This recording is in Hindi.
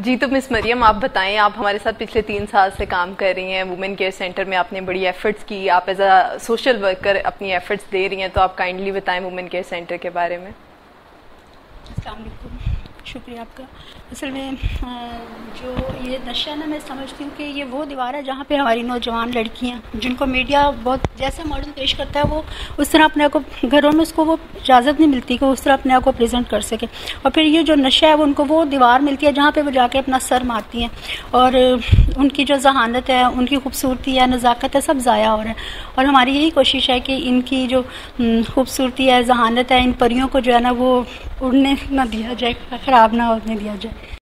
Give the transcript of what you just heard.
जी तो मिस मरियम, आप बताएँ, आप हमारे साथ पिछले तीन साल से काम कर रही हैं वुमेन केयर सेंटर में आपने बड़ी एफर्ट्स की, आप एज अ सोशल वर्कर अपनी एफर्ट्स दे रही हैं तो आप काइंडली बताएँ वुमेन केयर सेंटर के बारे में। शुक्रिया आपका। असल में जो ये नशा ना, मैं समझती हूँ कि ये वो दीवार है जहाँ पे हमारी नौजवान लड़कियाँ, जिनको मीडिया बहुत, जैसा मॉडल पेश करता है, वो उस तरह अपने आप को, घरों में उसको वो इजाज़त नहीं मिलती कि उस तरह अपने आप को प्रेजेंट कर सके। और फिर ये जो नशा है, वो उनको वो दीवार मिलती है जहाँ पर वो जाके अपना सर मारती हैं। और उनकी जो जहानत है, उनकी खूबसूरती है, नज़ाकत है, सब ज़ाया हो रहा है। और हमारी यही कोशिश है कि इनकी जो खूबसूरती है, जहानत है, इन परियों को जो है ना, वो उड़ने ना दिया जाए। ख़राब ना होने दिया जाए।